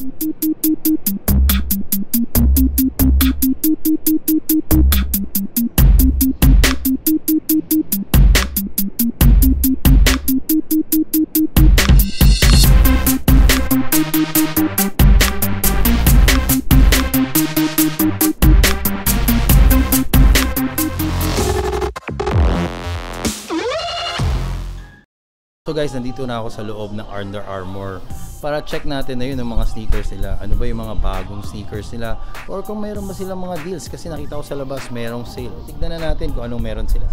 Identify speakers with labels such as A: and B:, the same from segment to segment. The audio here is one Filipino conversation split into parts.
A: Thank you. So guys, nandito na ako sa loob ng Under Armour para check natin na yun ang mga sneakers nila. Ano ba yung mga bagong sneakers nila or kung mayroon ba silang mga deals kasi nakita ko sa labas mayroong sale. Tignan na natin kung anong meron sila.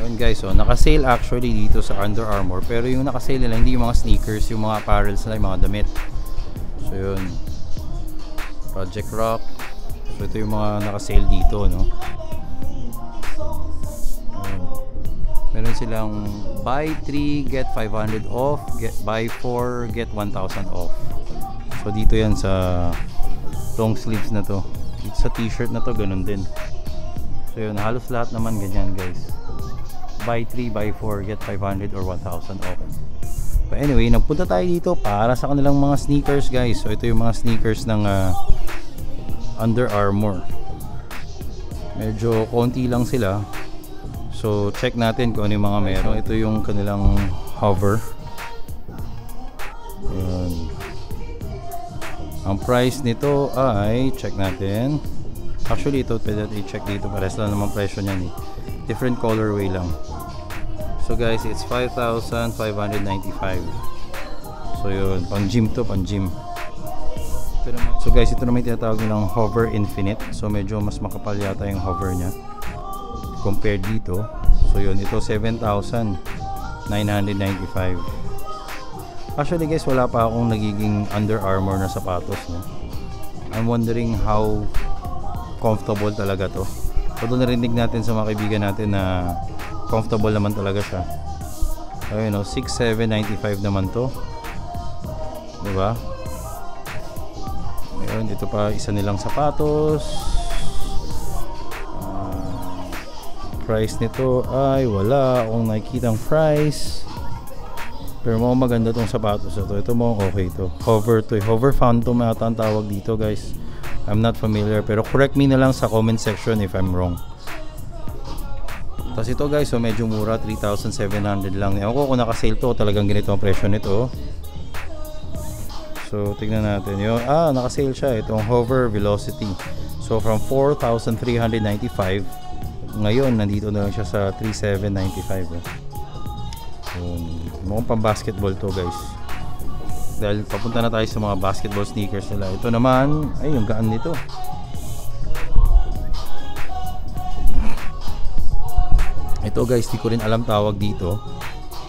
A: Yun guys, so naka-sale actually dito sa Under Armour pero yung naka-sale nila hindi yung mga sneakers, yung mga apparels nila, yung mga damit. So yun. Project Rock. So ito yung mga naka-sale dito, no. Meron silang buy 3 get 500 off, get buy 4 get 1,000 off. So dito yan sa long sleeves na to. Sa t-shirt na to ganun din. So yun, halos lahat naman ganyan, guys buy 3, buy 4, get 500 or 1,000 off. But anyway, nagpunta tayo dito para sa kanilang mga sneakers guys. So ito yung mga sneakers ng uh, Under Armour. Medyo konti lang sila. So check natin kung ano yung mga meron. Ito yung kanilang hover. Ayan. Ang price nito ay check natin. Actually ito pwede i-check dito. Pares lang naman presyo niyan eh. Different colorway lang. So guys, it's 5,595. So yun, pang gym to, pang gym. So guys, ito naman yung tinatawag nilang Hover Infinite. So medyo mas makapal yata yung hover niya compared dito. So yun, ito 7,995. Actually guys, wala pa akong nagiging Under Armour na sapatos. No? I'm wondering how comfortable talaga to. Although narinig natin sa mga kaibigan natin na comfortable naman talaga siya. Ayun no, 6,795 naman to. 'Di ba? Ayun, dito pa isa nilang sapatos. Price nito ay wala akong nakikitang price. Pero mukhang maganda tong sapatos na to. Ito mukhang okay to. Hover to. Hover Phantom ata ang tawag dito guys. I'm not familiar pero correct me na lang sa comment section if I'm wrong. Tapos ito guys, so medyo mura, 3,700 lang. Ewan ko kung naka-sale to, talagang ganito ang presyo nito. So tignan natin yun. Ah, naka-sale siya, itong Hover Velocity. So from 4,395, ngayon nandito na lang siya sa 3,795. Eh. So, mukhang pang basketball to guys. Dahil papunta na tayo sa mga basketball sneakers nila. Ito naman ay yung gaan nito. Ito guys di ko rin alam tawag dito.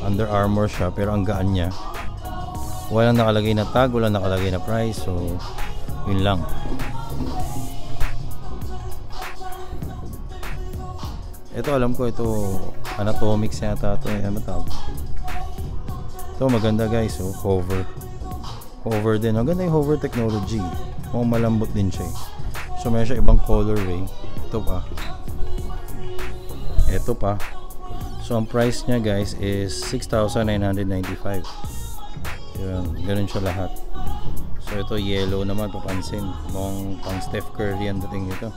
A: Under Armour siya pero ang gaan niya walang nakalagay na tag walang nakalagay na price so yun lang ito alam ko ito anatomics yata ito eh. Ano tawag? Ito maganda guys so hover hover din. Maganda yung hover technology. Mukhang malambot din siya eh. so meron siya ibang colorway. Ito pa. Ito pa. So ang price niya guys is 6,995 yun ganun siya lahat. So ito yellow naman papansin. Mukhang pang Steph Curry ang dating nito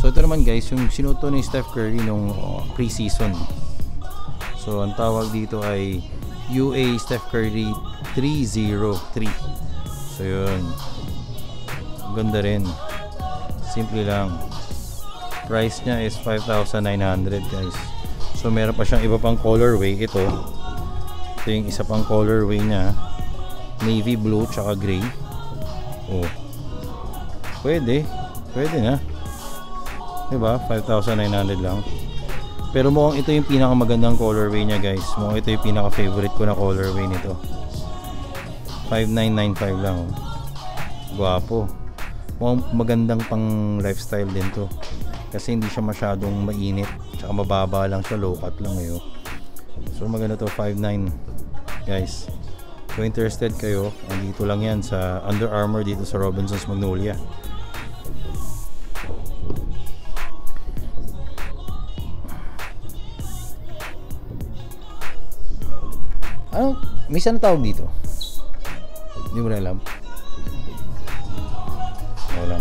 A: so ito naman guys yung sinuto ni Steph Curry nung uh, pre-season. So ang tawag dito ay UA Steph Curry 303 so yun. Ganda rin. Simple lang. Price niya is 5,900 guys. So meron pa siyang iba pang colorway. Ito ito yung isa pang colorway niya. Navy blue tsaka gray. Oh. Pwede. Pwede na diba 5,900 lang pero mukhang ito yung pinakamagandang colorway niya guys. Mukhang ito yung pinaka favorite ko na colorway nito. 5995 lang. Oh. Guwapo. Mukhang magandang pang lifestyle din to. Kasi hindi siya masyadong mainit. Tsaka mababa lang siya. Low cut lang eh. Oh. So maganda to 59 guys. Kung interested kayo, andito lang yan sa Under Armour dito sa Robinsons Magnolia. Ano? May isa na tawag dito. Hindi mo na alam. Wala.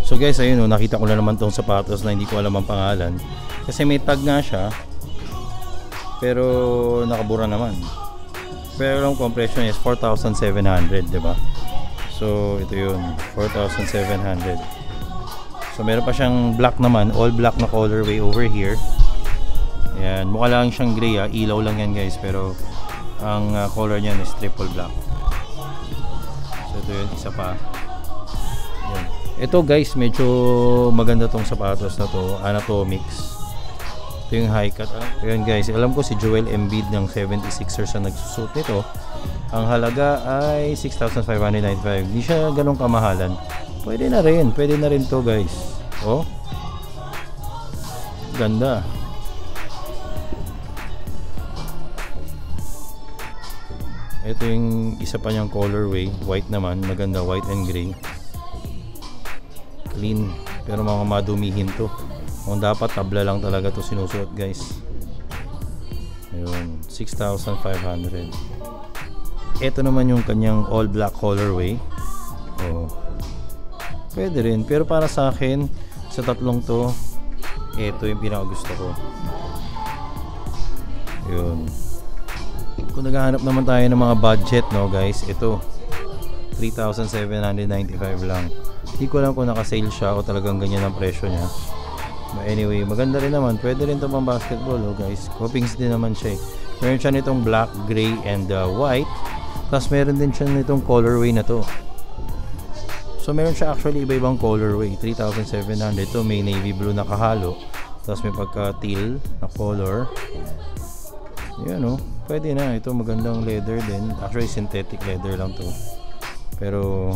A: So guys, ayun oh, nakita ko na naman tong sapatos na hindi ko alam ang pangalan. Kasi may tag nga siya. Pero nakabura naman. Pero ang compression is 4,700, 'di ba? So ito 'yun, 4,700. So meron pa siyang black naman, all black na colorway over here. Ayan, mukha lang siyang gray ah. ilaw lang yan guys pero ang uh, color niyan is triple black. So ito 'yun, isa pa. Yan. Ito guys, medyo maganda tong sapatos na to, Anatomics. Ito yung high cut. Ayan guys, alam ko si Joel Embiid ng 76ers ang nagsusut nito. Ang halaga ay 6,595. Hindi siya ganun kamahalan. Pwede na rin, pwede na rin to guys. Oh. Ganda. Ito yung isa pa niyang colorway, white naman, maganda. White and gray clean. Pero mga madumihin to. Kung dapat tabla lang talaga to sinusuot guys. Ayun. 6,500 ito naman yung kanyang all black colorway. Oh. pwede rin. Pero para sa akin sa tatlong to ito yung pinaka gusto ko. Yun kung naghahanap naman tayo ng mga budget no guys ito 3,795 lang hindi ko alam kung naka-sale siya o talagang ganyan ang presyo niya. But anyway, maganda rin naman. Pwede rin ito pang basketball, oh guys. Copings din naman siya eh. Meron siya nitong black, gray, and uh, white. Tapos meron din siya nitong colorway na to. So meron siya actually iba-ibang colorway. 3,700. Ito may navy blue na kahalo. Tapos may pagka-teal na color. Yan oh. Pwede na. Ito magandang leather din. Actually synthetic leather lang to. Pero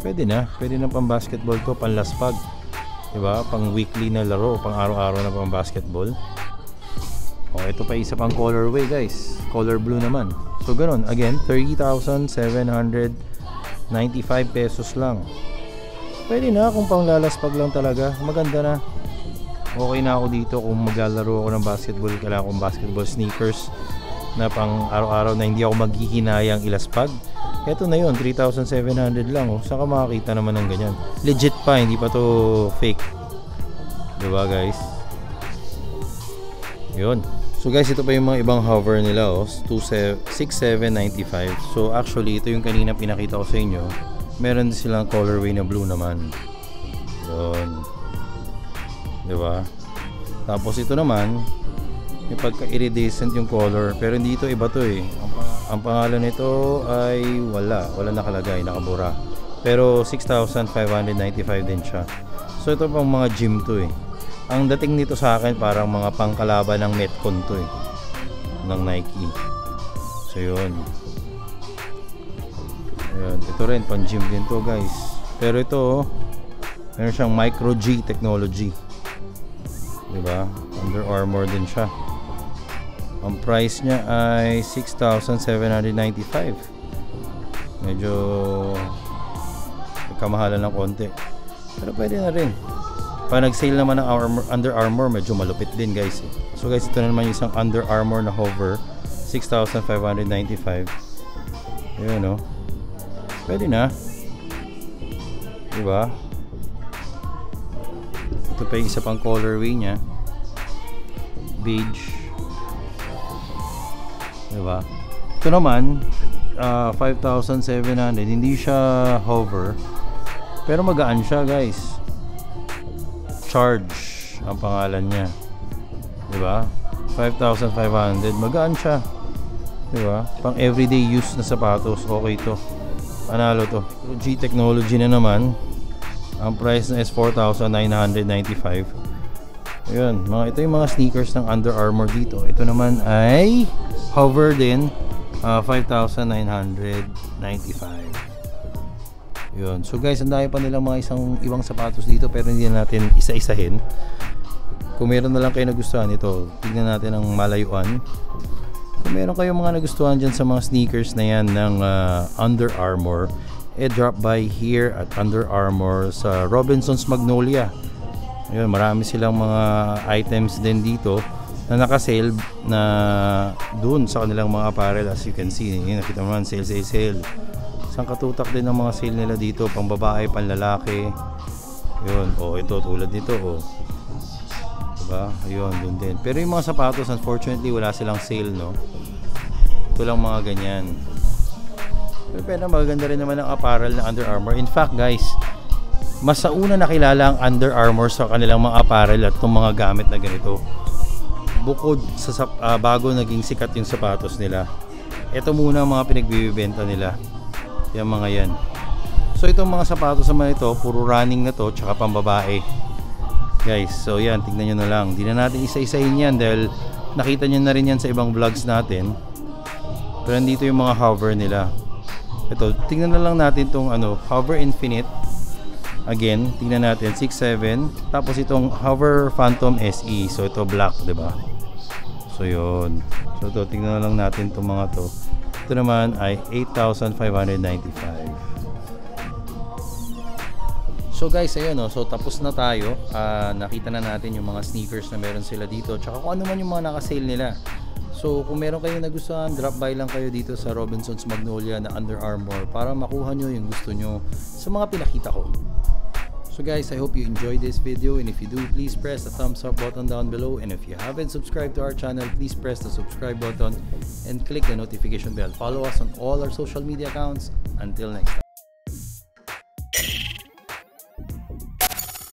A: pwede na. Pwede na pang basketball to pang laspag diba? Pang weekly na laro pang araw-araw na pang basketball. Oh ito pa isa pang colorway guys. Color blue naman. So ganun. Again 30,795 pesos lang. Pwede na kung pang lalaspag lang talaga. Maganda na okay na ako dito kung maglalaro ako ng basketball kailangan kong basketball sneakers na pang araw-araw na hindi ako maghihinayang ilaspag Ito na yun, 3,700 lang oh. Saan ka makakita naman ng ganyan? Legit pa, hindi pa to fake. Diba guys? Yun. So guys, ito pa yung mga ibang hover nila oh. 6795. So actually, ito yung kanina pinakita ko sa inyo. Meron silang colorway na blue naman. Yun. Diba? Tapos ito naman, may pagka-iridescent yung color. Pero hindi ito iba to eh. Ang ang pangalan nito ay wala, wala nakalagay, nakabura. Pero 6,595 din siya. So ito pang mga gym to eh. Ang dating nito sa akin parang mga pangkalaban ng Metcon to eh. Ng Nike. So yun. Ayan. Ito rin, pang gym din to guys. Pero ito, meron siyang Micro G technology. Diba? Under Armour din siya. Ang price niya ay 6,795. Medyo kamahalan ng konti. Pero pwede na rin. Pag nag-sale naman ng Armour, Under Armour, medyo malupit din guys. Eh. So guys, ito na naman yung isang Under Armour na hover. 6,595. Ayan o. Oh. Pwede na. Diba? Ito pa yung isa pang colorway niya. Beige Diba? Ito naman, uh, ah, 5,700. Hindi siya hover. Pero magaan siya guys. Charge ang pangalan niya. Diba? 5,500. Magaan siya. Diba? Pang everyday use na sapatos. Okay to. Panalo to. G Technology na naman. Ang price na is 4,995. Ayun, mga ito yung mga sneakers ng Under Armour dito. Ito naman ay hover din uh, 5,995 yun so guys ang dami pa nilang mga isang ibang sapatos dito pero hindi natin isa-isahin kung meron na lang kayo nagustuhan ito tignan natin ang malayuan kung meron kayong mga nagustuhan dyan sa mga sneakers na yan ng uh, Under Armour eh drop by here at Under Armour sa Robinson's Magnolia Ayun, marami silang mga items din dito na naka-sale na dun sa kanilang mga apparel as you can see. Yun, nakita mo naman, sale, sale, sale. Isang katutak din ng mga sale nila dito, pang babae, pang lalaki. Yun, oh, ito tulad nito, oh. Diba? Ayun, dun din. Pero yung mga sapatos, unfortunately, wala silang sale, no? Ito lang mga ganyan. Pero maganda rin naman ang apparel ng Under Armour. In fact, guys, mas sa nakilala ang Under Armour sa kanilang mga apparel at itong mga gamit na ganito. Bukod sa ah, bago naging sikat yung sapatos nila. Ito muna ang mga pinagbibenta nila. Yung mga yan. So itong mga sapatos naman ito, puro running na to, tsaka pambabae. Guys, so yan, tignan nyo na lang. Di na natin isa-isahin yan dahil nakita nyo na rin yan sa ibang vlogs natin. Pero nandito yung mga hover nila. Ito, tingnan na lang natin tong ano, Hover Infinite. Again, tingnan natin 6.7. Tapos itong Hover Phantom SE. So ito black, ba? So yun. So ito, tingnan na lang natin tong mga to. Ito naman ay 8,595. So guys, ayun no. So tapos na tayo. Ah, nakita na natin yung mga sneakers na meron sila dito. Tsaka kung ano man yung mga naka-sale nila. So kung meron kayong nagustuhan, drop by lang kayo dito sa Robinsons Magnolia na Under Armour para makuha nyo yung gusto nyo sa mga pinakita ko. So guys, I hope you enjoyed this video and if you do, please press the thumbs up button down below and if you haven't subscribed to our channel, please press the subscribe button and click the notification bell. Follow us on all our social media accounts. Until next time.